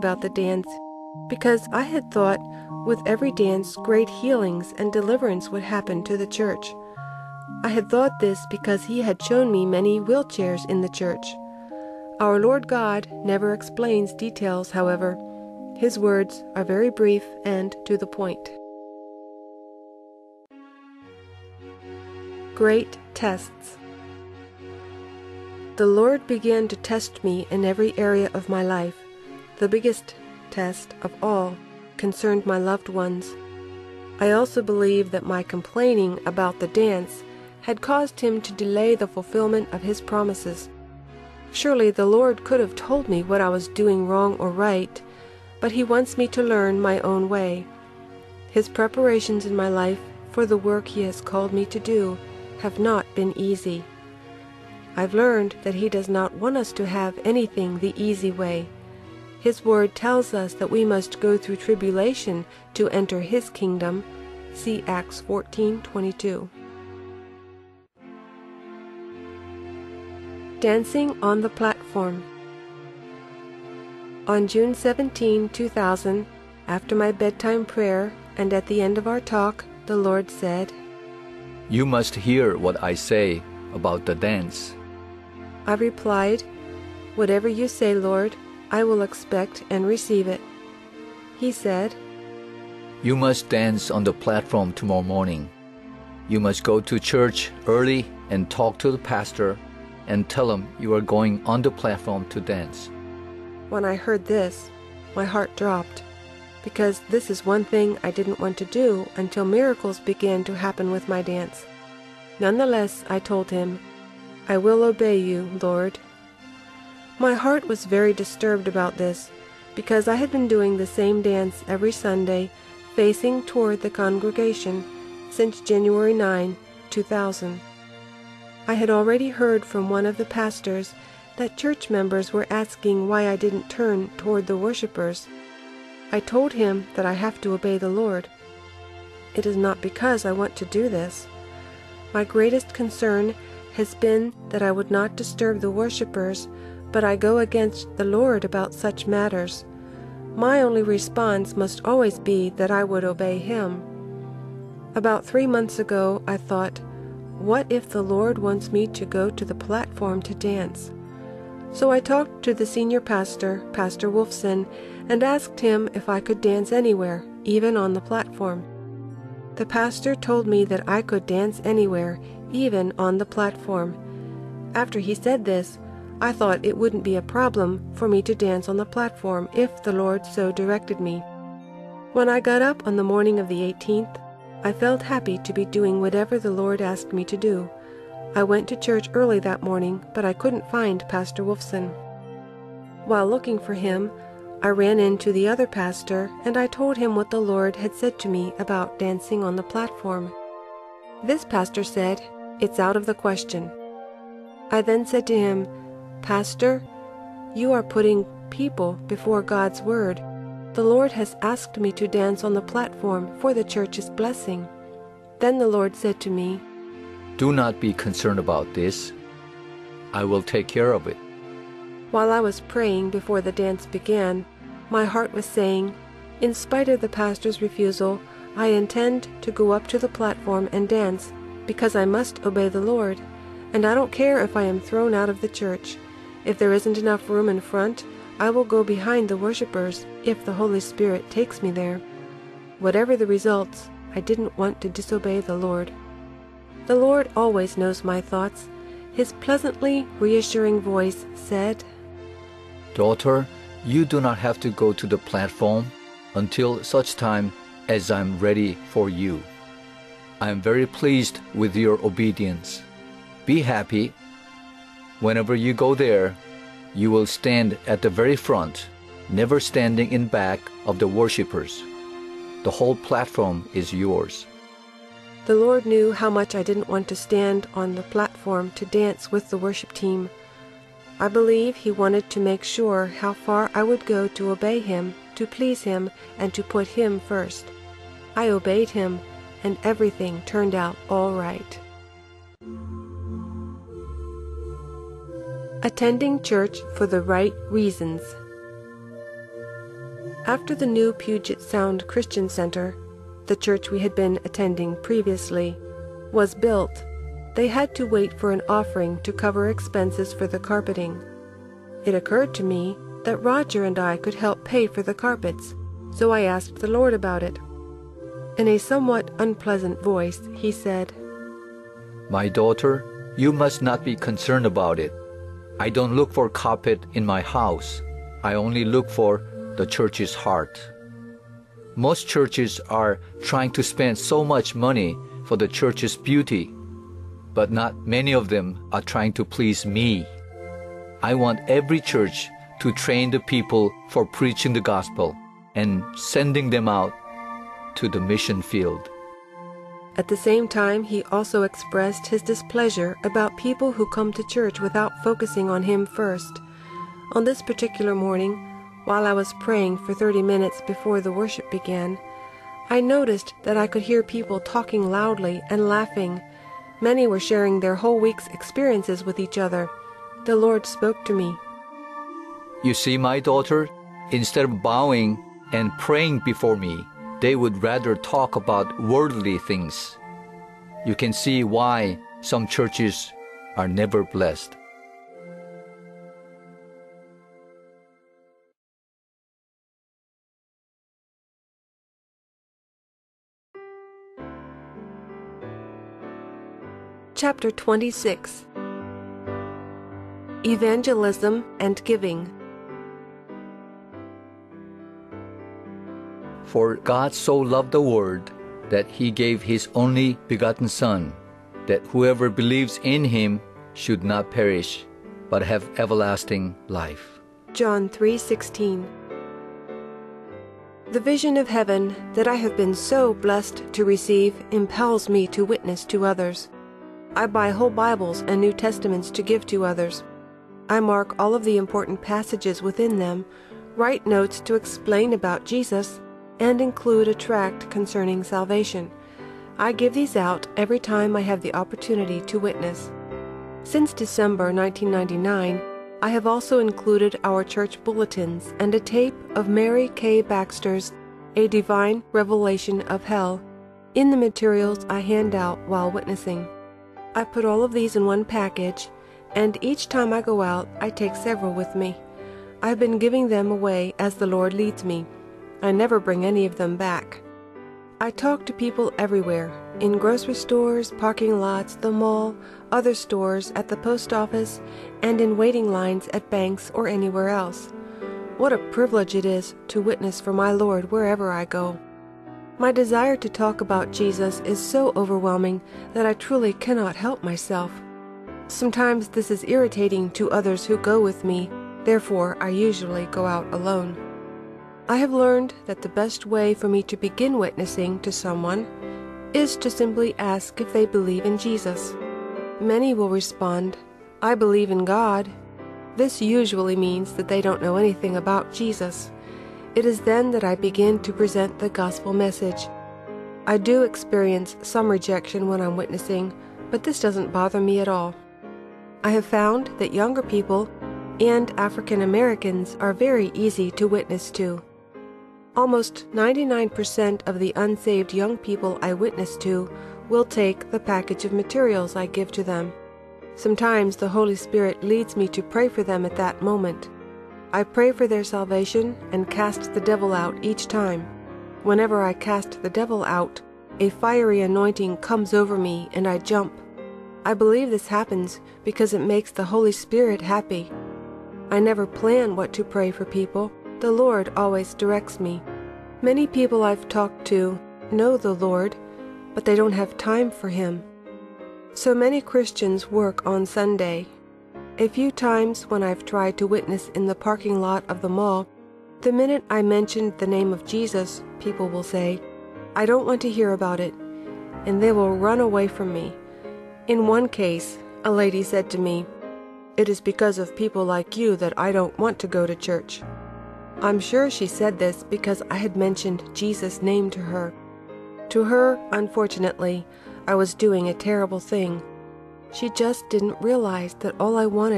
about the dance because I had thought with every dance great healings and deliverance would happen to the church. I had thought this because he had shown me many wheelchairs in the church. Our Lord God never explains details, however. His words are very brief and to the point. Great Tests The Lord began to test me in every area of my life. The biggest test of all concerned my loved ones. I also believe that my complaining about the dance had caused him to delay the fulfillment of his promises. Surely the Lord could have told me what I was doing wrong or right, but He wants me to learn my own way. His preparations in my life for the work He has called me to do have not been easy. I've learned that He does not want us to have anything the easy way. His word tells us that we must go through tribulation to enter His kingdom. See Acts 14:22. Dancing on the Platform. On June 17, 2000, after my bedtime prayer and at the end of our talk, the Lord said, You must hear what I say about the dance. I replied, Whatever you say, Lord, I will expect and receive it. He said, You must dance on the platform tomorrow morning. You must go to church early and talk to the pastor and tell him you are going on the platform to dance. When I heard this, my heart dropped, because this is one thing I didn't want to do until miracles began to happen with my dance. Nonetheless, I told him, I will obey you, Lord. My heart was very disturbed about this, because I had been doing the same dance every Sunday, facing toward the congregation, since January 9, 2000. I had already heard from one of the pastors that church members were asking why I didn't turn toward the worshippers. I told him that I have to obey the Lord. It is not because I want to do this. My greatest concern has been that I would not disturb the worshippers, but I go against the Lord about such matters. My only response must always be that I would obey Him. About three months ago, I thought, what if the Lord wants me to go to the platform to dance? So I talked to the senior pastor, Pastor Wolfson, and asked him if I could dance anywhere, even on the platform. The pastor told me that I could dance anywhere, even on the platform. After he said this, I thought it wouldn't be a problem for me to dance on the platform if the Lord so directed me. When I got up on the morning of the 18th, I felt happy to be doing whatever the Lord asked me to do. I went to church early that morning, but I couldn't find Pastor Wolfson. While looking for him, I ran into the other pastor and I told him what the Lord had said to me about dancing on the platform. This pastor said, It's out of the question. I then said to him, Pastor, you are putting people before God's word. The Lord has asked me to dance on the platform for the church's blessing. Then the Lord said to me, Do not be concerned about this. I will take care of it. While I was praying before the dance began, my heart was saying, In spite of the pastor's refusal, I intend to go up to the platform and dance, because I must obey the Lord, and I don't care if I am thrown out of the church. If there isn't enough room in front, I will go behind the worshippers if the Holy Spirit takes me there. Whatever the results, I didn't want to disobey the Lord. The Lord always knows my thoughts. His pleasantly reassuring voice said, Daughter, you do not have to go to the platform until such time as I'm ready for you. I am very pleased with your obedience. Be happy. Whenever you go there, you will stand at the very front, never standing in back of the worshippers. The whole platform is yours. The Lord knew how much I didn't want to stand on the platform to dance with the worship team. I believe He wanted to make sure how far I would go to obey Him, to please Him, and to put Him first. I obeyed Him, and everything turned out all right. Attending church for the right reasons. After the new Puget Sound Christian Center, the church we had been attending previously, was built, they had to wait for an offering to cover expenses for the carpeting. It occurred to me that Roger and I could help pay for the carpets, so I asked the Lord about it. In a somewhat unpleasant voice, he said, My daughter, you must not be concerned about it. I don't look for carpet in my house. I only look for the church's heart. Most churches are trying to spend so much money for the church's beauty, but not many of them are trying to please me. I want every church to train the people for preaching the gospel and sending them out to the mission field. At the same time, he also expressed his displeasure about people who come to church without focusing on him first. On this particular morning, while I was praying for 30 minutes before the worship began, I noticed that I could hear people talking loudly and laughing. Many were sharing their whole week's experiences with each other. The Lord spoke to me. You see, my daughter, instead of bowing and praying before me, they would rather talk about worldly things. You can see why some churches are never blessed. Chapter 26 Evangelism and Giving For God so loved the world that he gave his only begotten Son, that whoever believes in him should not perish, but have everlasting life. John 3:16 The vision of heaven that I have been so blessed to receive impels me to witness to others. I buy whole Bibles and New Testaments to give to others. I mark all of the important passages within them, write notes to explain about Jesus, and include a tract concerning salvation. I give these out every time I have the opportunity to witness. Since December 1999, I have also included our church bulletins and a tape of Mary K. Baxter's A Divine Revelation of Hell in the materials I hand out while witnessing. I put all of these in one package, and each time I go out, I take several with me. I've been giving them away as the Lord leads me. I never bring any of them back. I talk to people everywhere in grocery stores, parking lots, the mall, other stores, at the post office, and in waiting lines at banks or anywhere else. What a privilege it is to witness for my Lord wherever I go. My desire to talk about Jesus is so overwhelming that I truly cannot help myself. Sometimes this is irritating to others who go with me, therefore, I usually go out alone. I have learned that the best way for me to begin witnessing to someone is to simply ask if they believe in Jesus. Many will respond, I believe in God. This usually means that they don't know anything about Jesus. It is then that I begin to present the gospel message. I do experience some rejection when I'm witnessing, but this doesn't bother me at all. I have found that younger people and African Americans are very easy to witness to. Almost 99% of the unsaved young people I witness to will take the package of materials I give to them. Sometimes the Holy Spirit leads me to pray for them at that moment. I pray for their salvation and cast the devil out each time. Whenever I cast the devil out, a fiery anointing comes over me and I jump. I believe this happens because it makes the Holy Spirit happy. I never plan what to pray for people. The Lord always directs me. Many people I've talked to know the Lord, but they don't have time for Him. So many Christians work on Sunday. A few times when I've tried to witness in the parking lot of the mall, the minute I mentioned the name of Jesus, people will say, I don't want to hear about it, and they will run away from me. In one case, a lady said to me, It is because of people like you that I don't want to go to church. I'm sure she said this because I had mentioned Jesus' name to her. To her, unfortunately, I was doing a terrible thing. She just didn't realize that all I wanted